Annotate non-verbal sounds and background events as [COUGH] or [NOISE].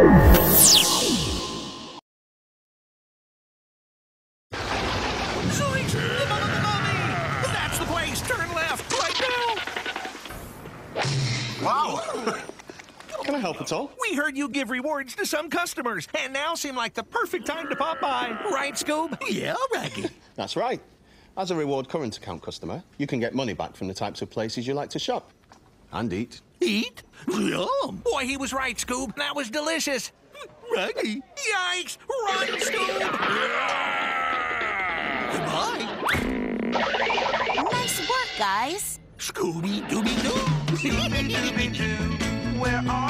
[LAUGHS] We heard you give rewards to some customers, and now seem like the perfect time to pop by. Right, Scoob? Yeah, Raggy. [LAUGHS] That's right. As a reward current account customer, you can get money back from the types of places you like to shop. And eat. Eat? Yum! Boy, he was right, Scoob. That was delicious. Raggy. Yikes! Run, Scoob! Goodbye. Nice work, guys. Scooby Dooby Doo. Scooby-Dooby-Doo. Where are you?